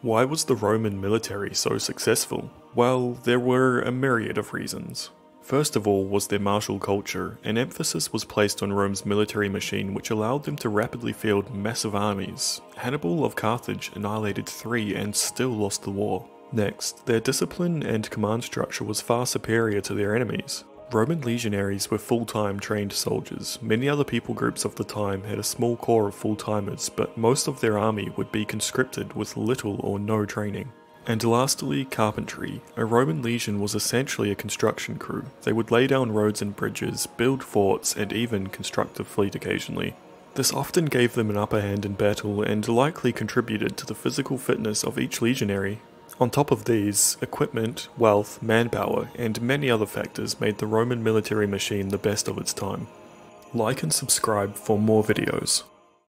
Why was the Roman military so successful? Well, there were a myriad of reasons. First of all was their martial culture, and emphasis was placed on Rome's military machine which allowed them to rapidly field massive armies. Hannibal of Carthage annihilated three and still lost the war. Next, their discipline and command structure was far superior to their enemies. Roman legionaries were full-time trained soldiers. Many other people groups of the time had a small core of full-timers, but most of their army would be conscripted with little or no training. And lastly, carpentry. A Roman legion was essentially a construction crew. They would lay down roads and bridges, build forts, and even construct a fleet occasionally. This often gave them an upper hand in battle and likely contributed to the physical fitness of each legionary. On top of these, equipment, wealth, manpower, and many other factors made the Roman military machine the best of its time. Like and subscribe for more videos.